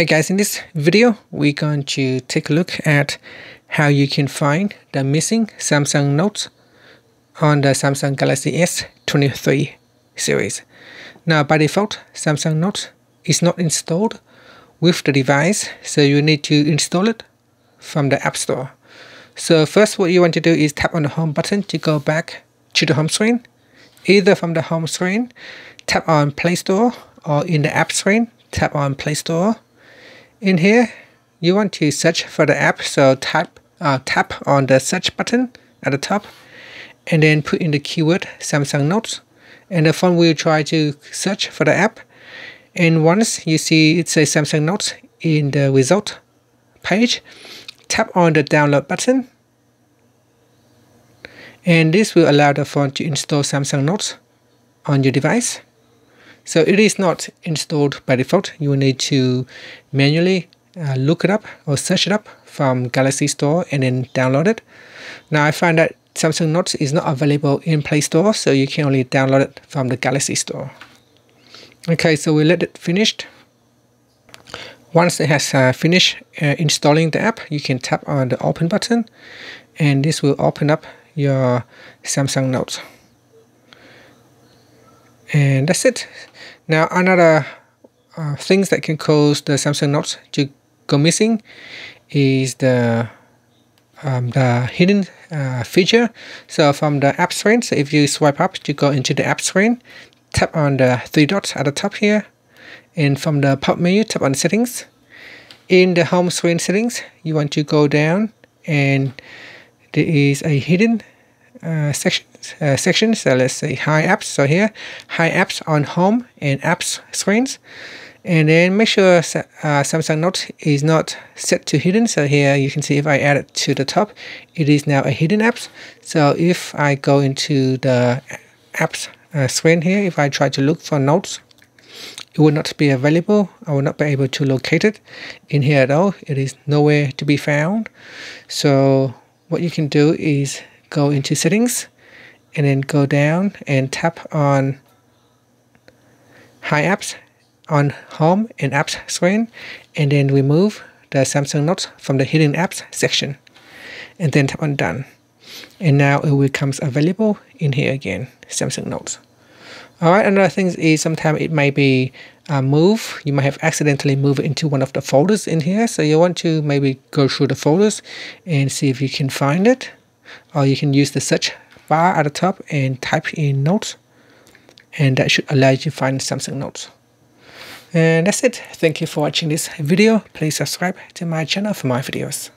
Hey guys, in this video, we're going to take a look at how you can find the missing Samsung Notes on the Samsung Galaxy S23 series. Now, by default, Samsung Notes is not installed with the device, so you need to install it from the App Store. So first, what you want to do is tap on the home button to go back to the home screen. Either from the home screen, tap on Play Store, or in the app screen, tap on Play Store in here, you want to search for the app, so tap, uh, tap on the search button at the top and then put in the keyword Samsung Notes. And the phone will try to search for the app. And once you see it says Samsung Notes in the result page, tap on the download button. And this will allow the phone to install Samsung Notes on your device. So it is not installed by default. You will need to manually uh, look it up or search it up from Galaxy Store and then download it. Now I find that Samsung Notes is not available in Play Store, so you can only download it from the Galaxy Store. Okay, so we let it finished. Once it has uh, finished uh, installing the app, you can tap on the open button and this will open up your Samsung Notes and that's it. Now another uh, things that can cause the Samsung Notes to go missing is the um, the hidden uh, feature. So from the app screen so if you swipe up to go into the app screen tap on the three dots at the top here. And from the pop menu tap on settings. In the home screen settings you want to go down and there is a hidden uh, section, uh, section. So let's say hide apps. So here, hide apps on home and apps screens. And then make sure uh, Samsung Note is not set to hidden. So here you can see if I add it to the top, it is now a hidden apps. So if I go into the apps uh, screen here, if I try to look for notes, it will not be available. I will not be able to locate it in here at all. It is nowhere to be found. So what you can do is go into settings and then go down and tap on hide apps on home and apps screen. And then remove the Samsung Notes from the hidden apps section and then tap on done. And now it becomes available in here again Samsung Notes. Alright another thing is sometimes it may be uh, move. You might have accidentally moved it into one of the folders in here. So you want to maybe go through the folders and see if you can find it or you can use the search bar at the top and type in notes and that should allow you to find Samsung Notes. And that's it. Thank you for watching this video. Please subscribe to my channel for more videos.